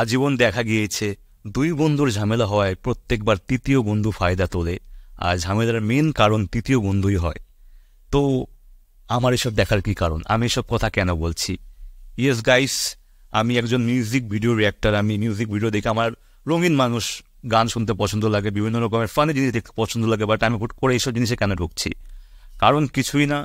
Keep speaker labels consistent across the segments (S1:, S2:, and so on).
S1: আজীবন দেখা গিয়েছে। দুই বন্ধুর ঝামেলা হওয়ায় প্রত্যেকবার তৃতীয় বন্ধু ফায়দা তোলে, আর ঝামেলার মেন কারণ তৃতীয় বন্ধুই হয়। তো, আমার এসব দেখার কি কারণ? আমি এসব কথা কেন বলছি? ইয়েস গাইস আমি একজন মিউজিক ভিডিও রিয়াক্টার আমি মিউজিক ভিডিও দেখে আমার রঙিন মানুষ গান শুনতে পছন্দ লাগে, বিভিন্ন রকমের ফানি জিনিস দেখতে পছন্দ লাগে বাট আমি হুট করে এইসব জিনিসে কেন ঢুকছি? কারণ কিছুই না,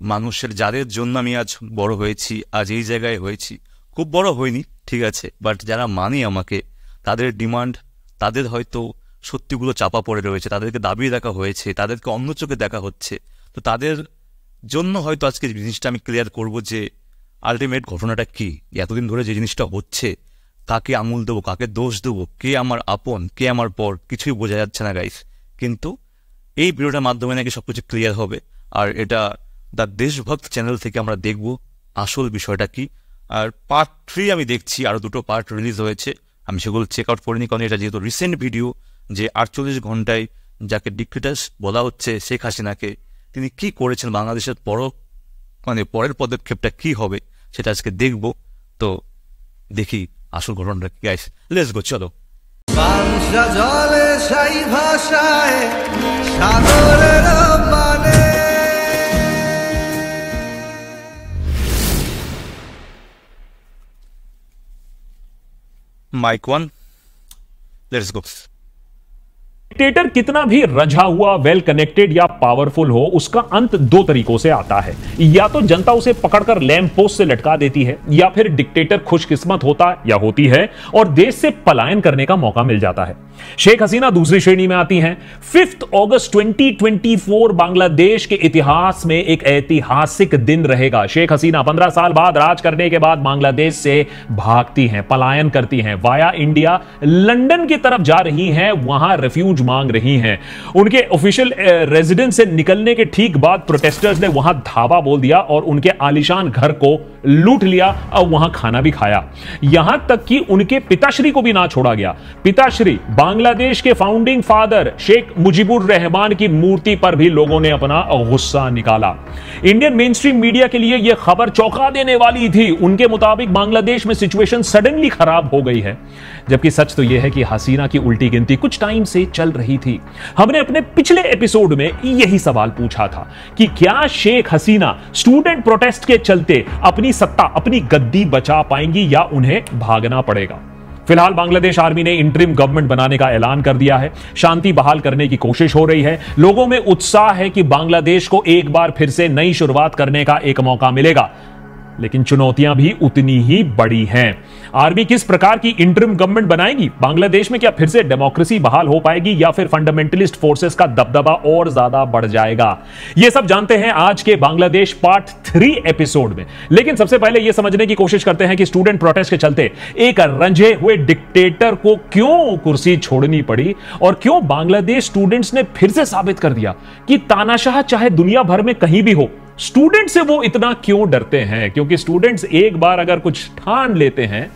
S1: মানুষের, যাদের জন্য আমি আজ বড় হয়েছি, আজ এই জায়গায় হয়েছি খুব বড় হয়নি, ঠিক আছে বাট যারা মানে আমাকে, তাদের ডিমান্ড তাদের হয়তো সত্যিগুলো চাপা পড়ে রয়েছে, তাদেরকে দাবিয়ে দেখা হয়েছে, তাদেরকে অন্য চোখে দেখা হচ্ছে, তো তাদের জন্য হয়তো আজকে জিনিসটা আমি ক্লিয়ার করব যে আলটিমেট ঘটনাটা কি? এতদিন ধরে যে জিনিসটা হচ্ছে, কাকে আঙুল দেবো, কাকে দোষ দেবো, কে আমার আপন, কে আমার পর কিছুই বোঝা যাচ্ছে না গাইস কিন্তু এই ভিডিওটার মাধ্যমে নাকি সব কিছু ক্লিয়ার হবে, আর এটা দ্য দেশভক্ত চ্যানেল থেকে আমরা দেখব আসল বিষয়টা কি আর পার্ট থ্রি আমি দেখছি আরও দুটো পার্ট রিলিজ হয়েছে। আমি সেগুলো চেক আউট করিনি, কারণ এটা যেহেতু রিসেন্ট ভিডিও যে আটচল্লিশ ঘন্টায় যাকে ডিক্টেটার্স বলা হচ্ছে, শেখ হাসিনাকে, তিনি কি করেছেন, বাংলাদেশের পর মানে পরের পদক্ষেপটা কি হবে, সেটা আজকে দেখব। তো দেখি আসল ঘটনাটা কি গাইস লেস গো চলো।
S2: জলে সাই ভাষায়, সাগরের মানে
S1: mike one let's go
S3: dictator कितना भी रझा हुआ वेल कनेक्टेड या पावरफुल हो, उसका अंत दो तरीकों से आता है। या तो जनता उसे पकड़कर लैंप पोस्ट से लटका देती है, या फिर डिक्टेटर खुशकिस्मत होता या होती है, और देश से पलायन करने का मौका मिल जाता है। शेख हसीना दूसरी श्रेणी में आती हैं। फिफ्थ अगस्त 2024 बांग्लादेश के इतिहास में एक ऐतिहासिक दिन रहेगा। शेख हसीना 15 साल बाद राज करने के बाद बांग्लादेश से भागती हैं, पलायन करती हैं। वाया इंडिया लंदन की तरफ़ जा रही हैं, वहाँ रेफ्यूज मांग रही हैं। उनके ऑफिशियल रेजिडेंस से निकलने के ठीक बाद प्रोटेस्टर्स ने वहाँ धावा बोल दिया और उनके आलिशान घर को लूट लिया और वहाँ खाना भी खाया। यहाँ तक कि उनके पिताश्री को भी ना छोड़ा गया। पिताश्री बांग्लादेश के फाउंडिंग फादर शेख मुजीबुर रहमान की मूर्ति पर भी लोगों ने अपना गुस्सा निकाला। इंडियन मेन स्ट्रीम मीडिया के लिए यह खबर चौंका देने वाली थी। उनके मुताबिक बांग्लादेश में सिचुएशन सडनली खराब हो गई है। जबकि सच तो यह है कि हसीना की उल्टी गिनती कुछ टाइम से चल रही थी। हमने अपने पिछले एपिसोड में यही सवाल पूछा था कि क्या शेख हसीना स्टूडेंट प्रोटेस्ट के चलते अपनी सत्ता, अपनी गद्दी बचा पाएँगी या उन्हें भागना पड़ेगा? फ़िलहाल बांग्लादेश आर्मी ने इंटरिम गवर्नमेंट बनाने का ऐलान कर दिया है। शांति बहाल करने की कोशिश हो रही है। लोगों में उत्साह है कि बांग्लादेश को एक बार फिर से नई शुरुआत करने का एक मौका मिलेगा। लेकिन चुनौतियाँ भी उतनी ही बड़ी हैं। आर्मी किस प्रकार की इंटरिम गवर्नमेंट बनाएगी? बांग्लादेश में क्या फिर से डेमोक्रेसी बहाल हो पाएगी या फिर फंडामेंटलिस्ट फोर्सेस का दबदबा और ज़्यादा बढ़ जाएगा? यह सब जानते हैं आज के बांग्लादेश पार्ट थ्री एपिसोड में। लेकिन सबसे पहले यह समझने की कोशिश करते हैं कि स्टूडेंट प्रोटेस्ट के चलते एक रंझे हुए डिक्टेटर को क्यों कुर्सी छोड़नी पड़ी और क्यों बांग्लादेश स्टूडेंट्स ने फिर से साबित कर दिया कि तानाशाह चाहे दुनिया भर में कहीं भी हो स्टूडेंट से वो इतना क्यों डरते हैं? क्योंकि स्टूडेंट्स एक बार अगर कुछ ठान लेते हैं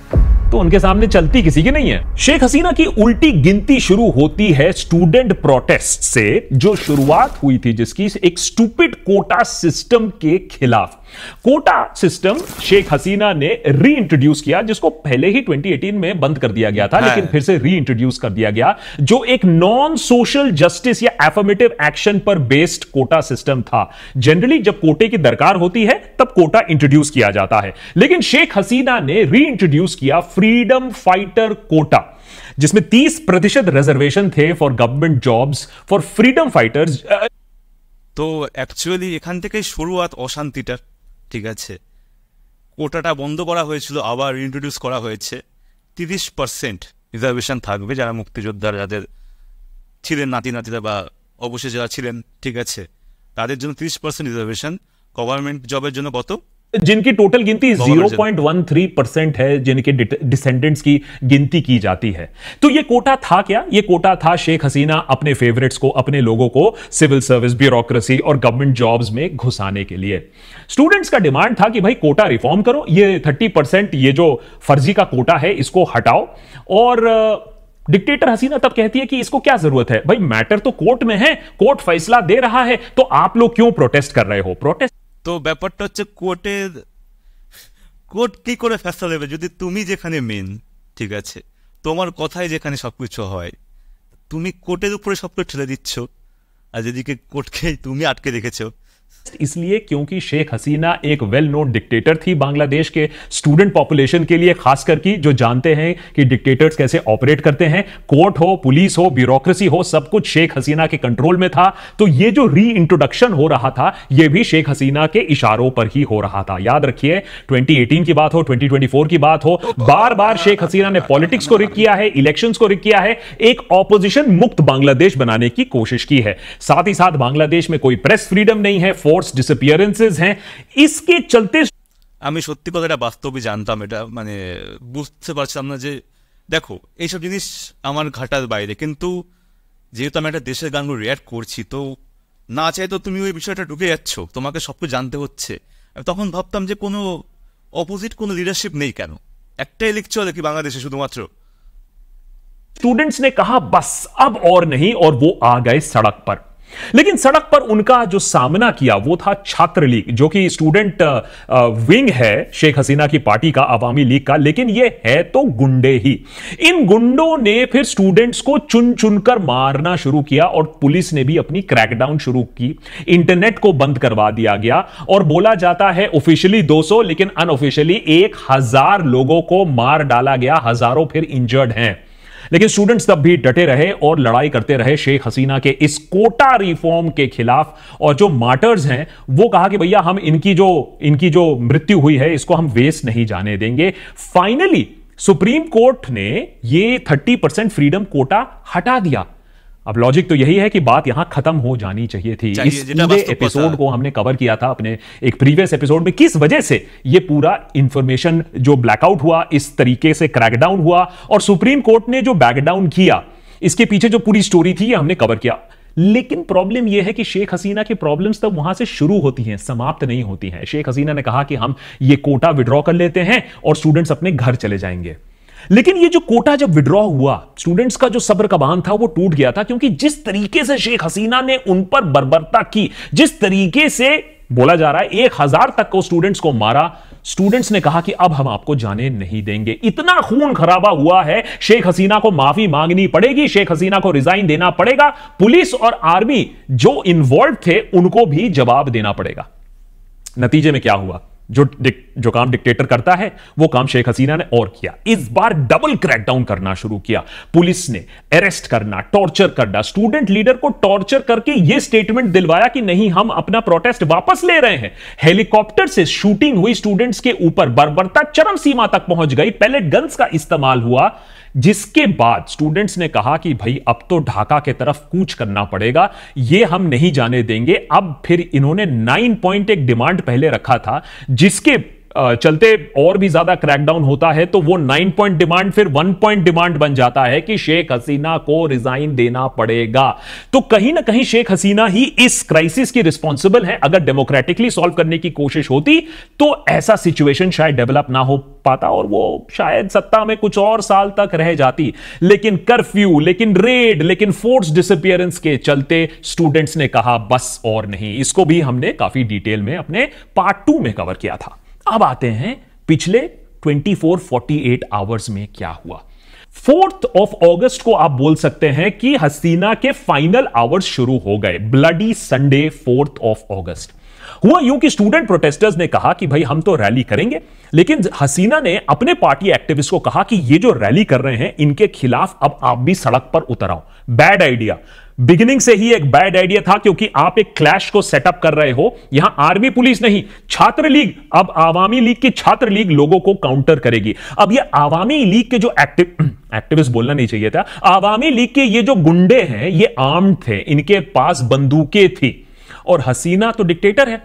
S3: तो उनके सामने चलती किसी की नहीं है। शेख हसीना की उल्टी गिनती शुरू होती है स्टूडेंट प्रोटेस्ट से, जो शुरुआत हुई थी जिसकी, एक स्टूपिड कोटा सिस्टम के खिलाफ। कोटा सिस्टम शेख हसीना ने री इंट्रोड्यूस किया जिसको पहले ही 2018 में बंद कर दिया गया था लेकिन फिर से री इंट्रोड्यूस कर दिया गया जो एक नॉन सोशल जस्टिस या एफर्मेटिव एक्शन पर बेस्ड कोटा सिस्टम था जनरली जब कोटे की दरकार होती है तब कोटा इंट्रोड्यूस किया जाता है लेकिन शेख हसीना ने री इंट्रोड्यूस किया फ्रीडम फाइटर कोटा जिसमें 30 प्रतिशत रिजर्वेशन थे for government jobs for freedom fighters
S1: তো অ্যাকচুয়ালি এখান থেকেই শুরুয়াত অশান্তিটার ঠিক আছে। কোটাটা বন্ধ করা হয়েছিল, আবার ইন্ট্রোডিউস করা হয়েছে। তিরিশ পার্সেন্ট রিজার্ভেশন থাকবে যারা মুক্তিযোদ্ধার, যাদের ছিলেন নাতি নাতিরা বা অবশ্যই যারা ছিলেন, ঠিক আছে। তাদের জন্য তিরিশ পার্সেন্ট রিজার্ভেশন গভর্নমেন্ট জবের জন্য কত?
S3: जिनकी टोटल गिनती
S1: Government
S3: 0.13 परसेंट है जिनके डिसेंडेंट्स की गिनती की जाती है। तो ये कोटा था क्या? ये कोटा था शेख हसीना अपने फेवरेट्स को अपने लोगों को सिविल सर्विस ब्यूरोक्रेसी और गवर्नमेंट जॉब्स में घुसाने के लिए। स्टूडेंट्स का डिमांड था कि भाई कोटा रिफॉर्म करो ये 30 परसेंट ये जो फर्जी का कोटा है इसको हटाओ। और डिक्टेटर हसीना तब कहती है कि इसको क्या ज़रूरत है? भाई मैटर तो कोर्ट में है कोर्ट फैसला दे रहा है तो आप लोग क्यों प्रोटेस्ट कर रहे हो? प्रोटेस्ट
S1: তো ব্যাপারটা হচ্ছে কোর্টের কোর্ট কী করে ফেসলা দেবে? যদি তুমি যেখানে মেন ঠিক আছে, তোমার কথাই যেখানে সব কিছু হয়, তুমি কোর্টের উপরে সব কিছু ঠেলে দিচ্ছ, আর যেদিকে কোর্টকে তুমি আটকে রেখেছো
S3: इसलिए क्योंकि शेख हसीना एक वेल नोन डिक्टेटर थी बांग्लादेश के स्टूडेंट पॉपुलेशन के लिए, खासकर की जो जानते हैं कि डिक्टेटर्स कैसे ऑपरेट करते हैं कोर्ट हो पुलिस हो ब्यूरोक्रेसी हो, सब कुछ शेख हसीना के कंट्रोल में था। तो ये जो री इंट्रोडक्शन हो रहा था, ये भी शेख हसीना के इशारों पर ही हो रहा था। याद रखिए 2018 की बात हो 2024 की बात हो बार बार शेख हसीना ने पॉलिटिक्स को रिक किया है इलेक्शंस को रिक किया है, एक ऑपोजिशन मुक्त बांग्लादेश बनाने की कोशिश की है। साथ ही साथ बांग्लादेश में कोई प्रेस फ्रीडम नहीं है फोर्स डिसअपियरेंसेस हैं इसके चलते
S1: আমি সত্যি কথাটা বাস্তবে জানতাম এটা মানে বুঝতে পারছিলাম না যে দেখো এইসব জিনিস আমার ঘাটার বাইরে কিন্তু যেহেতু আমি একটা দেশের গানগুলো রিয়াক্ট করছি তো না চাই তো তুমি ওই বিষয়টা ঢুকে যাচ্ছ তোমাকে সব কিছু জানতে হচ্ছে আমি তখন ভাবতাম যে কোনো অপোজিট কোনো লিডারশিপ নেই কেন একটাই লিখ চলে কি বাংলাদেশে শুধুমাত্র
S3: स्टूडेंट्स ने कहा बस अब और नहीं और वो आ गए सड़क पर लेकिन सड़क पर उनका जो सामना किया, वो था छात्र लीग, जो कि स्टूडेंट विंग है शेख हसीना की पार्टी का, अवामी लीग का, लेकिन ये है तो गुंडे ही। इन गुंडों ने फिर स्टूडेंट्स को चुन चुनकर मारना शुरू किया और पुलिस ने भी अपनी क्रैकडाउन शुरू की। इंटरनेट को बंद करवा दिया गया और बोला जाता है ऑफिशियली 200 लेकिन अनऑफिशियली एक हज़ार लोगों को मार डाला गया, हज़ारों फिर इंजर्ड हैं। लेकिन स्टूडेंट्स तब भी डटे रहे और लड़ाई करते रहे शेख हसीना के इस कोटा रिफॉर्म के खिलाफ। और जो मार्टर्स हैं, वो कहा कि भैया हम इनकी जो इनकी जो मृत्यु हुई है, इसको हम वेस्ट नहीं जाने देंगे। फाइनली सुप्रीम कोर्ट ने ये 30 परसेंट फ्रीडम कोटा हटा दिया। अब लॉजिक तो यही है कि बात यहाँ खत्म हो जानी चाहिए थी।
S1: चाहिए,
S3: इस पूरे एपिसोड को हमने कवर किया था अपने एक प्रीवियस एपिसोड में किस वजह से ये पूरा इंफॉर्मेशन जो ब्लैकआउट हुआ इस तरीके से क्रैकडाउन हुआ और सुप्रीम कोर्ट ने जो बैकडाउन किया इसके पीछे जो पूरी स्टोरी थी ये हमने कवर किया। लेकिन प्रॉब्लम यह है कि शेख हसीना की प्रॉब्लम्स तब वहाँ से शुरू होती हैं समाप्त नहीं होती हैं। शेख हसीना ने कहा कि हम ये कोटा विड्रॉ कर लेते हैं और स्टूडेंट्स अपने घर चले जाएँगे। लेकिन ये जो कोटा जब विड्रॉ हुआ स्टूडेंट्स का जो सब्र का बाँध था, वो टूट गया था, क्योंकि जिस तरीके से शेख हसीना ने उन पर बर्बरता की, जिस तरीके से बोला जा रहा है, एक हज़ार तक को स्टूडेंट्स को मारा। स्टूडेंट्स ने कहा कि अब हम आपको जाने नहीं देंगे। इतना खून खराबा हुआ है, शेख हसीना को माफ़ी मांगनी पड़ेगी, शेख हसीना को रिजाइन देना पड़ेगा। पुलिस और आर्मी जो इन्वॉल्व थे, उनको भी जवाब देना पड़ेगा। नतीजे में क्या हुआ? जो जो काम डिक्टेटर करता है, वो काम शेख हसीना ने और किया। इस बार डबल क्रैकडाउन करना शुरू किया। पुलिस ने अरेस्ट करना टॉर्चर करना स्टूडेंट लीडर को टॉर्चर करके ये स्टेटमेंट दिलवाया कि नहीं, हम अपना प्रोटेस्ट वापस ले रहे हैं। हेलीकॉप्टर से शूटिंग हुई स्टूडेंट्स के ऊपर, बर्बरता चरम सीमा तक पहुँच गई। पैलेट गन्स का इस्तेमाल हुआ। जिसके बाद स्टूडेंट्स ने कहा कि भाई, अब तो ढाका के तरफ़ कूच करना पड़ेगा, ये हम नहीं जाने देंगे। अब फिर इन्होंने नाइन पॉइंट एक डिमांड पहले रखा था, जिसके चलते और भी ज़्यादा क्रैकडाउन होता है तो वो नाइन पॉइंट डिमांड, फिर वन पॉइंट डिमांड बन जाता है कि शेख हसीना को रिजाइन देना पड़ेगा। तो कहीं ना कहीं शेख हसीना ही इस क्राइसिस की रिस्पॉन्सिबल है। अगर डेमोक्रेटिकली सॉल्व करने की कोशिश होती तो ऐसा सिचुएशन शायद डेवलप ना हो पाता और वो शायद सत्ता में कुछ और साल तक रह जाती। लेकिन कर्फ्यू लेकिन रेड लेकिन फोर्स डिसअपियरेंस के चलते स्टूडेंट्स ने कहा, बस और नहीं। इसको भी हमने काफ़ी डिटेल में अपने पार्ट टू में कवर किया था। अब आते हैं पिछले 24-48 आवर्स में क्या हुआ। फोर्थ ऑफ़ अगस्त को आप बोल सकते हैं कि हसीना के फाइनल आवर्स शुरू हो गए। Bloody Sunday fourth of August हुआ यूँ कि स्टूडेंट प्रोटेस्टर्स ने कहा कि भाई हम तो रैली करेंगे, लेकिन हसीना ने अपने पार्टी एक्टिविस्ट को कहा कि ये जो रैली कर रहे हैं, इनके खिलाफ अब आप भी सड़क पर उतर आओ। बैड आइडिया बिगिनिंग से ही एक बैड आइडिया था क्योंकि आप एक क्लैश को सेटअप कर रहे हो। यहाँ आर्मी पुलिस नहीं, छात्र लीग। अब आवामी लीग की छात्र लीग लोगों को काउंटर करेगी। अब ये आवामी लीग के जो एक्टिव एक्टिविस्ट बोलना नहीं चाहिए था। आवामी लीग के ये जो गुंडे हैं, ये आर्म्ड थे, इनके पास बंदूकें थी। और हसीना तो डिक्टेटर है।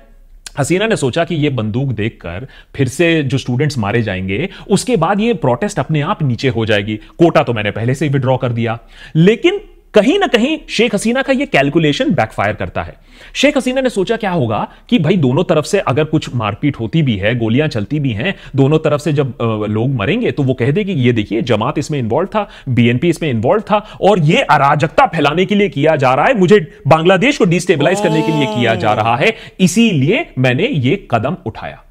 S3: हसीना ने सोचा कि ये बंदूक देखकर फिर से जो स्टूडेंट्स मारे जाएँगे, उसके बाद ये प्रोटेस्ट अपने आप नीचे हो जाएगी। कोटा तो मैंने पहले से ही विड्रॉ कर दिया। लेकिन कहीं ना कहीं शेख हसीना का ये कैलकुलेशन बैकफायर करता है। शेख हसीना ने सोचा क्या होगा कि भाई दोनों तरफ़ से अगर कुछ मारपीट होती भी है, गोलियाँ चलती भी हैं, दोनों तरफ़ से जब लोग मरेंगे तो वो कह दे कि ये देखिए जमात इसमें इन्वॉल्व था बीएनपी इसमें इन्वॉल्व था और ये अराजकता फैलाने के लिए किया जा रहा है, मुझे बांग्लादेश को डिस्टेबलाइज करने के लिए किया जा रहा है। इसीलिए मैंने ये कदम उठाया।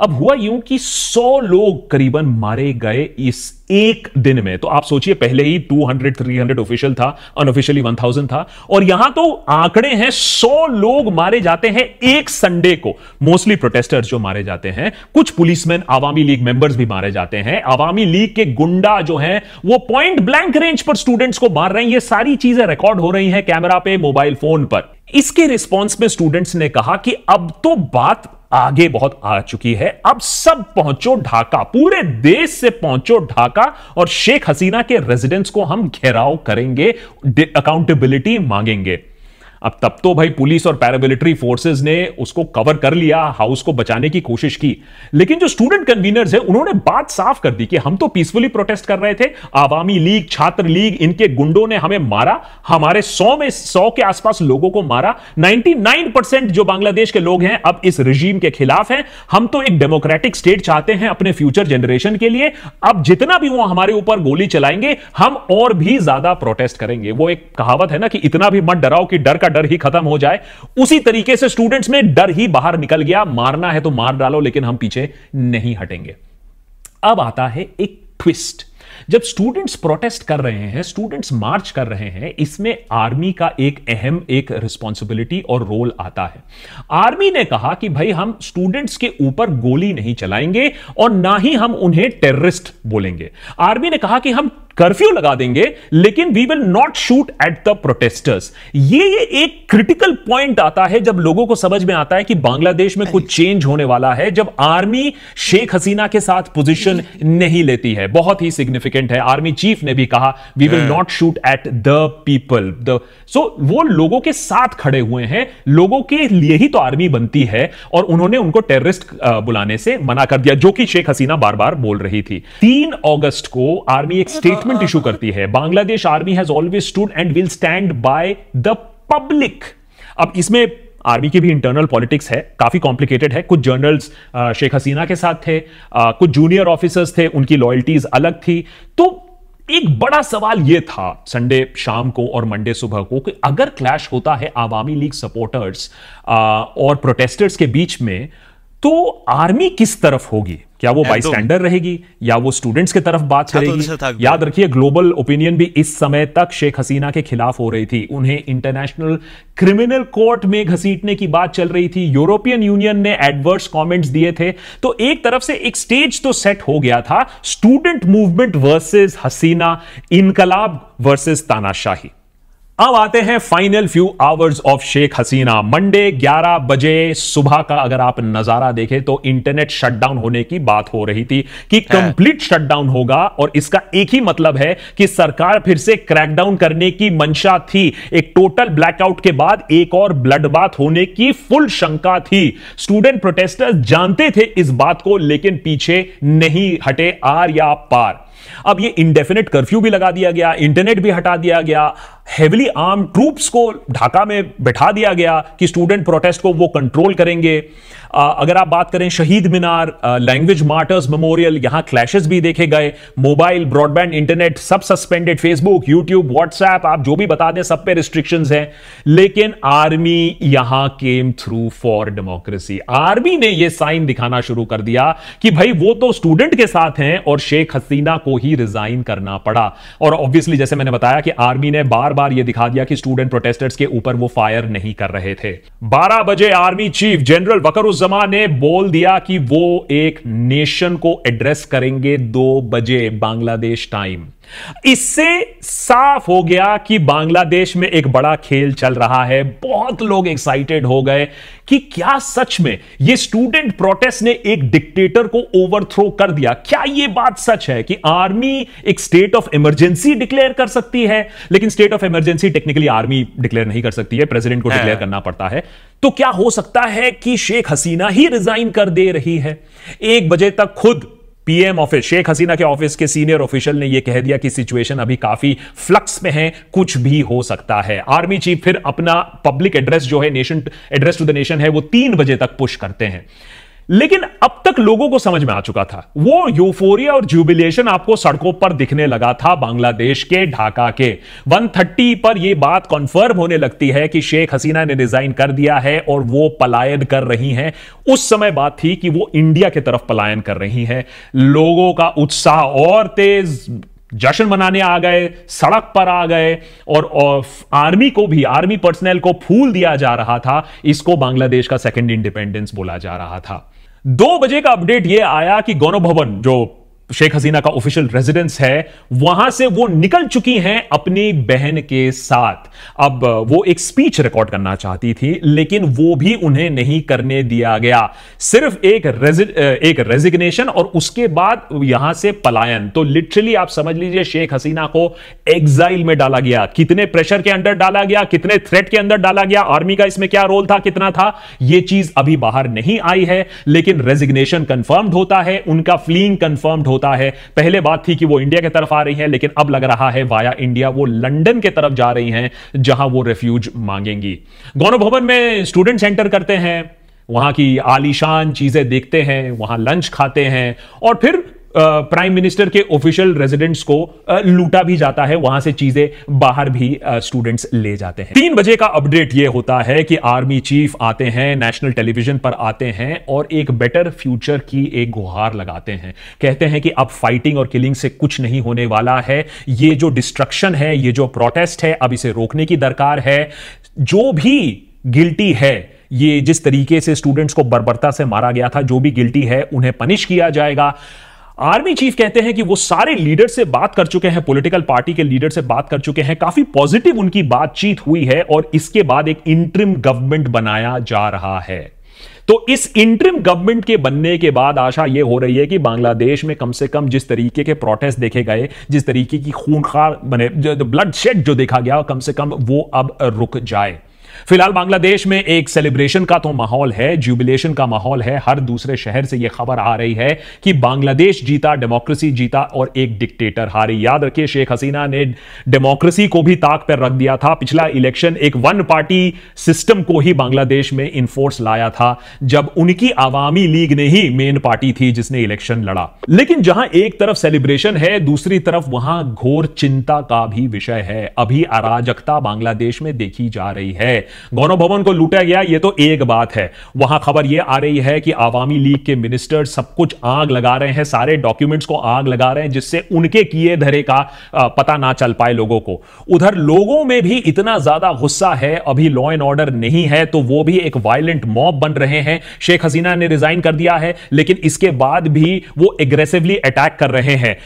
S3: अब हुआ यूँ कि 100 लोग करीबन मारे गए इस एक दिन में। तो आप सोचिए, पहले ही 200 300 ऑफिशियल था अनऑफिशियली 1000 था। और यहाँ तो आंकड़े हैं 100 लोग मारे जाते हैं एक संडे को। मोस्टली प्रोटेस्टर्स जो मारे जाते हैं, कुछ पुलिसमैन आवामी लीग मेंबर्स भी मारे जाते हैं। आवामी लीग के गुंडा जो हैं, वो पॉइंट ब्लैंक रेंज पर स्टूडेंट्स को मार रहे हैं। ये सारी चीज़ें रिकॉर्ड हो रही हैं कैमरा पे मोबाइल फ़ोन पर। इसके रिस्पॉन्स में स्टूडेंट्स ने कहा कि अब तो बात आगे बहुत आ चुकी है। अब सब पहुंचो ढाका, पूरे देश से पहुंचो ढाका और शेख हसीना के रेजिडेंस को हम घेराव करेंगे अकाउंटेबिलिटी मांगेंगे। अब तब तो भाई पुलिस और पैरामिलिट्री फोर्सेस ने उसको कवर कर लिया हाउस को बचाने की कोशिश की। लेकिन जो स्टूडेंट कन्वीनर्स है, उन्होंने बात साफ़ कर दी कि हम तो पीसफुली प्रोटेस्ट कर रहे थे, आवामी लीग, छात्र लीग, इनके गुंडों ने हमें मारा, हमारे सौ में सौ के आसपास लोगों को मारा। 99 जो बांग्लादेश के लोग हैं, अब इस रिजीम के खिलाफ हैं। हम तो एक डेमोक्रेटिक स्टेट चाहते हैं अपने फ्यूचर जनरेशन के लिए। अब जितना भी वो हमारे ऊपर गोली चलाएँगे, हम और भी ज़्यादा प्रोटेस्ट करेंगे। वो एक कहावत है ना कि इतना भी मत डराओ कि डर का डर ही खत्म हो जाए। उसी तरीके से स्टूडेंट्स में डर ही बाहर निकल गया। मारना है तो मार डालो, लेकिन हम पीछे नहीं हटेंगे। अब आता है एक ट्विस्ट जब स्टूडेंट्स प्रोटेस्ट कर रहे हैं स्टूडेंट्स मार्च कर रहे हैं, इसमें आर्मी का एक अहम एक रिस्पॉन्सिबिलिटी और रोल आता है। आर्मी ने कहा कि भाई हम स्टूडेंट्स के ऊपर गोली नहीं चलाएँगे और ना ही हम उन्हें टेररिस्ट बोलेंगे। आर्मी ने कहा कि हम कर्फ्यू लगा देंगे लेकिन we will not shoot at the protesters ये ये एक क्रिटिकल पॉइंट आता है जब लोगों को समझ में आता है कि बांग्लादेश में कुछ चेंज होने वाला है जब आर्मी शेख हसीना के साथ पोजीशन नहीं लेती है। बहुत ही सिग्निफिकेंट है। आर्मी चीफ ने भी कहा we will not shoot at the people the so वो लोगों के साथ खड़े हुए हैं। लोगों के लिए ही तो आर्मी बनती है और उन्होंने उनको टेररिस्ट बुलाने से मना कर दिया जो कि शेख हसीना बार बार बोल रही थी। तीन अगस्त को आर्मी एक स्टेटमेंट स्टेटमेंट इशू करती है। Bangladesh army has always stood and will stand by the public अब इसमें आर्मी की भी इंटरनल पॉलिटिक्स है काफ़ी कॉम्प्लिकेटेड है। कुछ जर्नल्स शेख हसीना के साथ थे आ, कुछ जूनियर ऑफिसर्स थे उनकी लॉयल्टीज अलग थी। तो एक बड़ा सवाल यह था संडे शाम को और मंडे सुबह को कि अगर क्लैश होता है आवामी लीग सपोर्टर्स और प्रोटेस्टर्स के बीच में तो आर्मी किस तरफ़ होगी? क्या वो बाई स्टैंडर रहेगी? या वो स्टूडेंट्स की तरफ़ बात करेगी? याद रखिए ग्लोबल ओपिनियन भी इस समय तक शेख हसीना के खिलाफ हो रही थी। उन्हें इंटरनेशनल क्रिमिनल कोर्ट में घसीटने की बात चल रही थी। यूरोपियन यूनियन ने एडवर्स कमेंट्स दिए थे। तो एक तरफ़ से एक स्टेज तो सेट हो गया था। स्टूडेंट मूवमेंट वर्सेस हसीना इनकलाब वर्सेस तानाशाही। अब आते हैं final few hours of Sheikh Hasina Monday 11 बजे सुबह का अगर आप नज़ारा देखें तो इंटरनेट शटडाउन होने की बात हो रही थी कि कंप्लीट शटडाउन होगा और इसका एक ही मतलब है कि सरकार फिर से क्रैकडाउन करने की मंशा थी। एक टोटल ब्लैकआउट के बाद एक और ब्लड बात होने की फुल शंका थी। स्टूडेंट प्रोटेस्टर्स जानते थे इस बात को लेकिन पीछे नहीं हटे आर या पार। अब ये इंडेफिनेट कर्फ्यू भी लगा दिया गया इंटरनेट भी हटा दिया गया हेवली आर्म ट्रूप्स को ढाका में बैठा दिया गया कि स्टूडेंट प्रोटेस्ट को वो कंट्रोल करेंगे। अगर आप बात करें Shaheed Minar language martyrs memorial यहाँ क्लैशेस भी देखे गए। मोबाइल ब्रॉडबैंड इंटरनेट सब सस्पेंडेड फेसबुक यूट्यूब व्हाट्सएप आप जो भी बता दें, सब पे रिस्ट्रिक्शन है। लेकिन आर्मी यहाँ came through for democracy army ने यह साइन दिखाना शुरू कर दिया कि भाई वो तो स्टूडेंट के साथ हैं और शेख हसीना को ही रिजाइन करना पड़ा। और ऑब्वियसली जैसे मैंने बताया कि आर्मी ने बार बार यह दिखा दिया कि स्टूडेंट प्रोटेस्टर्स के ऊपर वो फायर नहीं कर रहे थे। बारह बजे आर्मी चीफ जनरल वकरुज जमा ने बोल दिया कि वो एक नेशन को एड्रेस करेंगे दो बजे, बांग्लादेश टाइम इससे साफ़ हो गया कि बांग्लादेश में एक बड़ा खेल चल रहा है। बहुत लोग एक्साइटेड हो गए कि क्या सच में ये स्टूडेंट प्रोटेस्ट ने एक डिक्टेटर को ओवरथ्रो कर दिया। क्या ये बात सच है कि आर्मी एक स्टेट ऑफ़ इमरजेंसी डिक्लेयर कर सकती है? लेकिन state of emergency technically army declare नहीं कर सकती है। प्रेसिडेंट को डिक्लेयर हाँ। करना पड़ता है। तो क्या हो सकता है कि शेख हसीना ही रिजाइन कर दे रही है? एक बजे तक खुद पीएम ऑफ़िस, शेख हसीना के ऑफ़िस के सीनियर ऑफिशियल ने यह कह दिया कि सिचुएशन अभी काफ़ी फ्लक्स में है, कुछ भी हो सकता है। आर्मी चीफ फिर अपना पब्लिक एड्रेस जो है, nation, address to the nation है, वो तीन बजे तक पुश करते हैं। लेकिन अब तक लोगों को समझ में आ चुका था। वो यूफोरिया और जुबिलेशन आपको सड़कों पर दिखने लगा था बांग्लादेश के ढाका के। 130 पर यह बात कॉन्फर्म होने लगती है कि शेख हसीना ने रिजाइन कर दिया है और वो पलायन कर रही हैं। उस समय बात थी कि वो इंडिया की तरफ़ पलायन कर रही हैं। लोगों का उत्साह और तेज जश्न मनाने आ गए सड़क पर आ गए और, और आर्मी को भी आर्मी पर्सनल को फूल दिया जा रहा था। इसको बांग्लादेश का सेकंड इंडिपेंडेंस बोला जा रहा था। दो बजे का अपडेट यह आया कि गौरव भवन जो शेख हसीना का ऑफिशियल रेजिडेंस है वहाँ से वो निकल चुकी हैं अपनी बहन के साथ। अब वो एक स्पीच रिकॉर्ड करना चाहती थी लेकिन वो भी उन्हें नहीं करने दिया गया। सिर्फ़ एक रेजि, एक रेजिग्नेशन और उसके बाद यहाँ से पलायन। तो लिटरली आप समझ लीजिए शेख हसीना को एग्जाइल में डाला गया। कितने प्रेशर के अंदर डाला गया कितने थ्रेट के अंदर डाला गया आर्मी का इसमें क्या रोल था कितना था यह चीज़ अभी बाहर नहीं आई है लेकिन रेजिग्नेशन कंफर्म्ड होता है उनका फ्लीइंग कंफर्म्ड होता होता है। पहले बात थी कि वो इंडिया की तरफ़ आ रही है, लेकिन अब लग रहा है वाया इंडिया वो लंडन के तरफ़ जा रही हैं, जहाँ वो रेफ्यूज मांगेंगी। गौरव भवन में स्टूडेंट सेंटर करते हैं, वहाँ की आलीशान चीज़ें देखते हैं, वहाँ लंच खाते हैं, और फिर प्राइम मिनिस्टर के ऑफिशियल रेजिडेंट्स को लूटा भी जाता है, वहाँ से चीज़ें बाहर भी स्टूडेंट्स ले जाते हैं। तीन बजे का अपडेट यह होता है कि आर्मी चीफ आते हैं नेशनल टेलीविज़न पर आते हैं और एक बेटर फ्यूचर की एक गुहार लगाते हैं। कहते हैं कि अब फाइटिंग और किलिंग से कुछ नहीं होने वाला है। ये जो डिस्ट्रक्शन है, ये जो प्रोटेस्ट है, अब इसे रोकने की दरकार है। जो भी गिल्टी है, ये जिस तरीके से स्टूडेंट्स को बर्बरता से मारा गया था, जो भी गिल्टी है, उन्हें पनिश किया जाएगा। आर्मी चीफ कहते हैं कि वो सारे लीडर से बात कर चुके हैं पॉलिटिकल पार्टी के लीडर से बात कर चुके हैं। काफ़ी पॉजिटिव उनकी बातचीत हुई है और इसके बाद एक इंट्रिम गवर्नमेंट बनाया जा रहा है। तो इस इंट्रिम गवर्नमेंट के बनने के बाद आशा यह हो रही है कि बांग्लादेश में कम से कम जिस तरीके के प्रोटेस्ट देखे गए, जिस तरीके की खूनखार बने ब्लड शेड जो देखा गया, कम से कम वो अब रुक जाए। फ़िलहाल बांग्लादेश में एक सेलिब्रेशन का तो माहौल है जुबिलेशन का माहौल है। हर दूसरे शहर से यह खबर आ रही है कि बांग्लादेश जीता डेमोक्रेसी जीता और एक डिक्टेटर हारी। याद रखिए, शेख हसीना ने डेमोक्रेसी को भी ताक पर रख दिया था। पिछला इलेक्शन एक वन पार्टी सिस्टम को ही बांग्लादेश में इन्फोर्स लाया था, जब उनकी आवामी लीग ने ही मेन पार्टी थी जिसने इलेक्शन लड़ा। लेकिन जहाँ एक तरफ़ सेलिब्रेशन है, दूसरी तरफ़ वहाँ घोर चिंता का भी विषय है। अभी अराजकता बांग्लादेश में देखी जा रही है। गौरव भवन को लूटा गया यह तो एक बात है। वहाँ खबर यह आ रही है कि आवामी लीग के मिनिस्टर सब कुछ आग लगा रहे हैं, सारे डॉक्यूमेंट्स को आग लगा रहे हैं, जिससे उनके किए धरे का पता ना चल पाए लोगों को। उधर लोगों में भी इतना ज़्यादा गुस्सा है, अभी लॉ एंड ऑर्डर नहीं है तो वो भी एक वायलेंट मॉब बन रहे हैं। शेख हसीना ने रिजाइन कर दिया है, लेकिन इसके बाद भी वो एग्रेसिवली अटैक कर रहे हैं।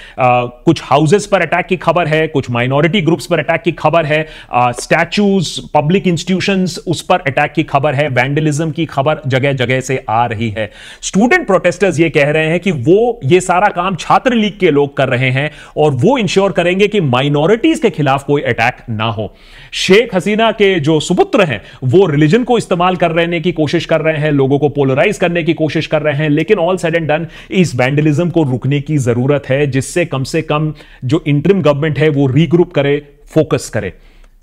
S3: कुछ हाउसेस पर अटैक की खबर है, कुछ माइनॉरिटी ग्रुप्स पर अटैक की खबर है। स्टैचूज पब्लिक इंस्टीट्यूशन उस पर अटैक की खबर है वैंडलिज्म की खबर जगह जगह से आ रही है। स्टूडेंट प्रोटेस्टर्स ये कह रहे हैं कि वो ये सारा काम छात्र लीग के लोग कर रहे हैं और वो इंश्योर करेंगे कि माइनॉरिटीज के खिलाफ कोई अटैक ना हो। शेख हसीना के जो सुपुत्र हैं, वो रिलीजन को इस्तेमाल कर रहने की कोशिश कर रहे हैं, लोगों को पोलराइज करने की कोशिश कर रहे हैं, लेकिन ऑल सेड एंड डन इस वैंडलिज्म को रुकने की ज़रूरत है, जिससे कम से कम जो इंटरिम गवर्नमेंट है, वो रीग्रुप करे फोकस करे।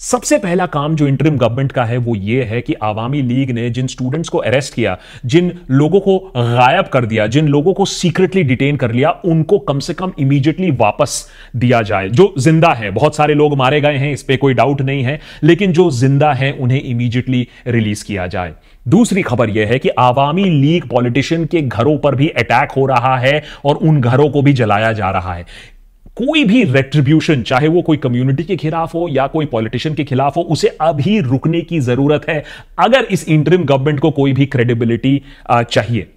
S3: सबसे पहला काम जो इंटरिम गवर्नमेंट का है, वो ये है कि आवामी लीग ने जिन स्टूडेंट्स को अरेस्ट किया, जिन लोगों को गायब कर दिया, जिन लोगों को सीक्रेटली डिटेन कर लिया, उनको कम से कम इमीडिएटली वापस दिया जाए। जो ज़िंदा है, बहुत सारे लोग मारे गए हैं, इस पर कोई डाउट नहीं है, लेकिन जो ज़िंदा है, उन्हें इमीडिएटली रिलीज़ किया जाए। दूसरी खबर यह है कि आवामी लीग पॉलिटिशियन के घरों पर भी अटैक हो रहा है और उन घरों को भी जलाया जा रहा है। कोई भी रेट्रीब्यूशन चाहे वो कोई कम्युनिटी के खिलाफ हो या कोई पॉलिटिशियन के खिलाफ हो, उसे अभी रुकने की ज़रूरत है। अगर इस इंटरिम गवर्नमेंट को कोई भी क्रेडिबिलिटी चाहिए।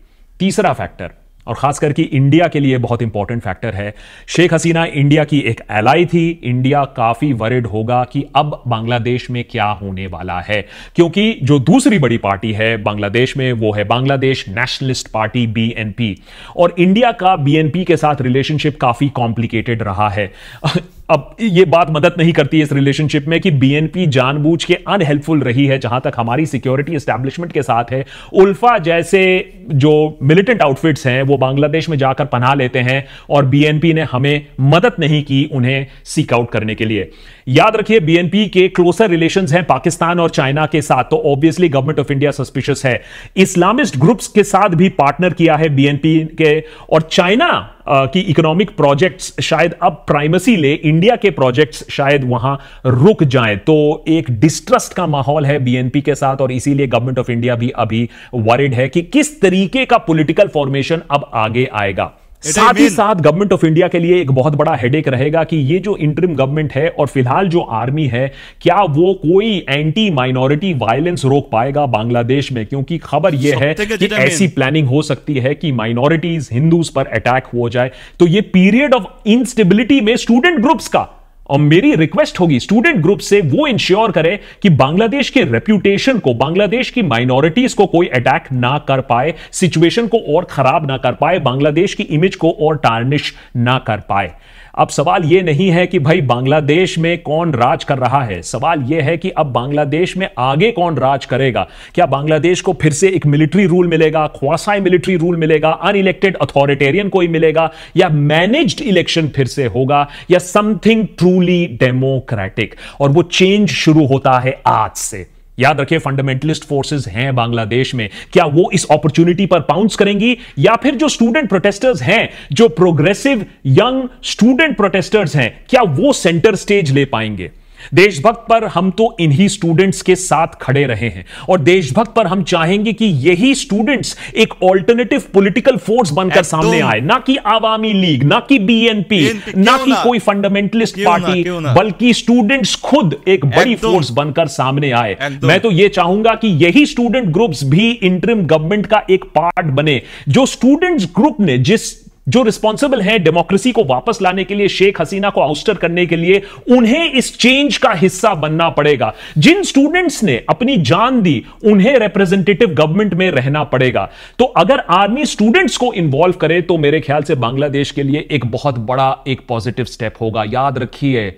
S3: तीसरा फैक्टर और खास करके इंडिया के लिए बहुत इंपॉर्टेंट फैक्टर है। शेख हसीना इंडिया की एक एलाई थी। इंडिया काफ़ी वरिड होगा कि अब बांग्लादेश में क्या होने वाला है। क्योंकि जो दूसरी बड़ी पार्टी है बांग्लादेश में, वो है बांग्लादेश नेशनलिस्ट पार्टी बीएनपी और इंडिया का बीएनपी के साथ रिलेशनशिप काफ़ी कॉम्प्लिकेटेड रहा है। अब ये बात मदद नहीं करती इस रिलेशनशिप में कि बीएनपी जानबूझ के अनहेल्पफुल रही है, जहाँ तक हमारी सिक्योरिटी एस्टैब्लिशमेंट के साथ है। उल्फा जैसे जो मिलिटेंट आउटफिट्स हैं, वो बांग्लादेश में जाकर पनाह लेते हैं और बीएनपी ने हमें मदद नहीं की उन्हें सीक आउट करने के लिए। याद रखिए बीएनपी के क्लोजर रिलेशंस हैं पाकिस्तान और चाइना के साथ तो obviously government of India suspicious है। इस्लामिस्ट ग्रुप्स के साथ भी पार्टनर किया है बीएनपी के, और चाइना की इकोनॉमिक प्रोजेक्ट्स शायद अब प्राइमेसी ले इंडिया के प्रोजेक्ट्स शायद वहाँ रुक जाएँ। तो एक डिस्ट्रस्ट का माहौल है बीएनपी के साथ, और इसीलिए गवर्नमेंट ऑफ़ इंडिया भी अभी वरिड है कि किस तरीके का पॉलिटिकल फॉर्मेशन अब आगे आएगा। साथ ही साथ गवर्नमेंट ऑफ़ इंडिया के लिए एक बहुत बड़ा हेडेक रहेगा कि ये जो इंटरिम गवर्नमेंट है और फ़िलहाल जो आर्मी है क्या वो कोई एंटी माइनॉरिटी वायलेंस रोक पाएगा बांग्लादेश में? क्योंकि खबर यह है कि ऐसी प्लानिंग हो सकती है कि माइनॉरिटीज हिंदूज पर अटैक हो जाए। तो ये पीरियड ऑफ़ इंस्टेबिलिटी में स्टूडेंट ग्रुप्स का और मेरी रिक्वेस्ट होगी स्टूडेंट ग्रुप से वो इंश्योर करे कि बांग्लादेश के रेप्यूटेशन को, बांग्लादेश की माइनॉरिटीज को कोई अटैक ना कर पाए सिचुएशन को और खराब ना कर पाए, बांग्लादेश की इमेज को और टार्निश ना कर पाए। अब सवाल यह नहीं है कि भाई बांग्लादेश में कौन राज कर रहा है। सवाल यह है कि अब बांग्लादेश में आगे कौन राज करेगा? क्या बांग्लादेश को फिर से एक मिलिट्री रूल मिलेगा ख्वासाई मिलिट्री रूल मिलेगा अनइलेक्टेड अथॉरिटेरियन कोई मिलेगा, या मैनेज्ड इलेक्शन फिर से होगा, या समथिंग ट्रूली डेमोक्रेटिक और वो चेंज शुरू होता है आज से। याद रखिए फंडामेंटलिस्ट फोर्सेस हैं बांग्लादेश में। क्या वो इस अपॉर्चुनिटी पर पाउंस करेंगी? या फिर जो स्टूडेंट प्रोटेस्टर्स हैं, जो प्रोग्रेसिव यंग स्टूडेंट प्रोटेस्टर्स हैं, क्या वो सेंटर स्टेज ले पाएँगे? देशभक्त पर हम तो इन्हीं स्टूडेंट्स के साथ खड़े रहे हैं। और देशभक्त पर हम चाहेंगे कि यही स्टूडेंट्स एक ऑल्टरनेटिव पॉलिटिकल फोर्स बनकर सामने आए। ना कि आवामी लीग ना कि बीएनपी ना कि कोई फंडामेंटलिस्ट पार्टी बल्कि स्टूडेंट्स खुद एक बड़ी फोर्स बनकर सामने आए। मैं तो यह चाहूँगा कि यही स्टूडेंट ग्रुप्स भी इंटरिम गवर्नमेंट का एक पार्ट बने। जो स्टूडेंट्स ग्रुप ने जिस जो रिस्पॉन्सिबल है डेमोक्रेसी को वापस लाने के लिए शेख हसीना को आउस्टर करने के लिए उन्हें इस चेंज का हिस्सा बनना पड़ेगा। जिन स्टूडेंट्स ने अपनी जान दी उन्हें रिप्रेजेंटेटिव गवर्नमेंट में रहना पड़ेगा। तो अगर आर्मी स्टूडेंट्स को इन्वॉल्व करे तो मेरे ख्याल से बांग्लादेश के लिए एक बहुत बड़ा एक पॉजिटिव स्टेप होगा। याद रखिए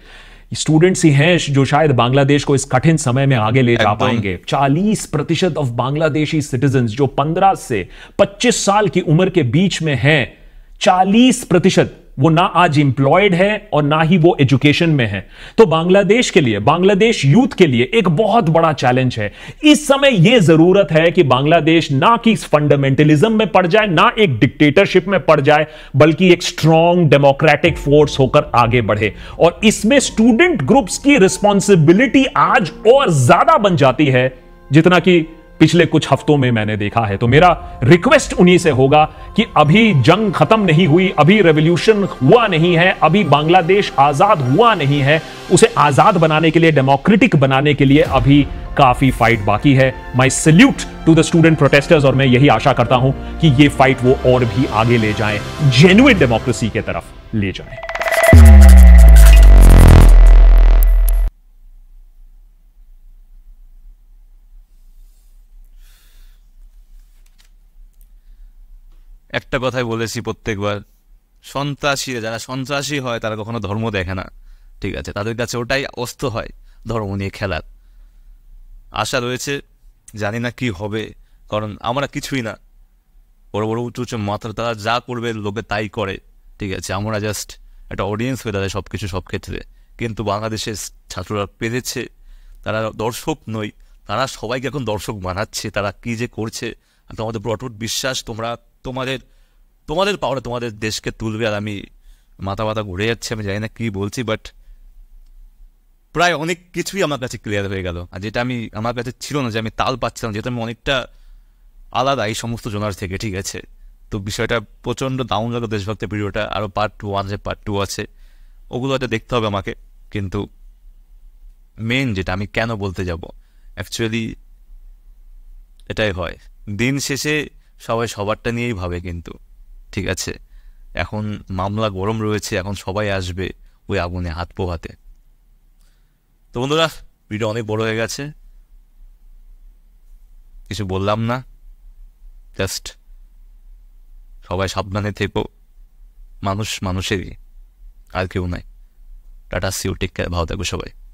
S3: स्टूडेंट्स ही हैं जो शायद बांग्लादेश को इस कठिन समय में आगे ले जा पाएँगे। 40 प्रतिशत ऑफ़ बांग्लादेशी सिटीजन जो 15 से 25 साल की उम्र के बीच में हैं चालीस प्रतिशत वो ना आज इंप्लॉयड है और ना ही वो एजुकेशन में है। तो बांग्लादेश के लिए, बांग्लादेश यूथ के लिए एक बहुत बड़ा चैलेंज है। इस समय यह ज़रूरत है कि बांग्लादेश ना कि फंडामेंटलिज्म में पड़ जाए, ना एक डिक्टेटरशिप में पड़ जाए, बल्कि एक स्ट्रॉन्ग डेमोक्रेटिक फोर्स होकर आगे बढ़े। और इसमें स्टूडेंट ग्रुप्स की रिस्पॉन्सिबिलिटी आज और ज़्यादा बन जाती है, जितना कि पिछले कुछ हफ्तों में मैंने देखा है। तो मेरा रिक्वेस्ट उन्हीं से होगा कि अभी जंग खत्म नहीं हुई, अभी रेवोल्यूशन हुआ नहीं है, अभी बांग्लादेश आज़ाद हुआ नहीं है, उसे आज़ाद बनाने के लिए डेमोक्रेटिक बनाने के लिए अभी काफ़ी फाइट बाकी है। My salute to the student protesters और मैं यही आशा करता हूँ कि ये फाइट वो और भी आगे ले जाए जेन्युन डेमोक्रेसी के तरफ़ ले जाएँ।
S1: একটা কথাই বলেছি প্রত্যেকবার সন্ত্রাসী যারা সন্ত্রাসী হয়, তারা কখনো ধর্ম দেখে না। ঠিক আছে, তাদের কাছে ওটাই অস্ত হয়, ধর্ম নিয়ে খেলার। আশা রয়েছে, জানি না কি হবে, কারণ আমরা কিছুই না। বড় বড় উঁচু উঁচু মাত্রা, তারা যা করবে, লোকে তাই করে। ঠিক আছে, আমরা জাস্ট একটা অডিয়েন্স হয়ে দাঁড়ায় সব কিছু সব ক্ষেত্রে। কিন্তু বাংলাদেশের ছাত্ররা পেরেছে, তারা দর্শক নই, তারা সবাইকে এখন দর্শক বানাচ্ছে, তারা কী যে করছে তোমাদের বড় বিশ্বাস, তোমরা তোমাদের তোমাদের পাওয়ারে তোমাদের দেশকে তুলবে আর আমি মাথা মাথা ঘুরে যাচ্ছে, আমি জানি না কী বলছি বাট প্রায় অনেক কিছুই আমার কাছে ক্লিয়ার হয়ে গেল। আর যেটা আমি, আমার কাছে ছিল না, যে আমি তাল পাচ্ছিলাম, যেটা আমি অনেকটা আলাদা এই সমস্ত জোনার থেকে, ঠিক আছে? তো বিষয়টা প্রচণ্ড দাউন লাগল দেশভক্তের ভিডিওটা আরও পার্ট টু ওয়ান আছে পার্ট টু আছে। ওগুলো হয়তো দেখতে হবে আমাকে, কিন্তু মেন যেটা আমি কেন বলতে যাব অ্যাকচুয়ালি এটাই হয়। দিন শেষে সবাই সবারটা নিয়েই ভাবে কিন্তু। ঠিক আছে? এখন মামলা গরম রয়েছে, এখন সবাই আসবে ওই আগুনে, হাত পোহাতে। তো বন্ধুরা, ভিডিও অনেক বড় হয়ে গেছে। কিছু বললাম না। জাস্ট সবাই সাবধানে থেকো। মানুষ মানুষেরই, আর কেউ নাই টাটা সিউ টেক কেয়ার ভালো থাকবে সবাই।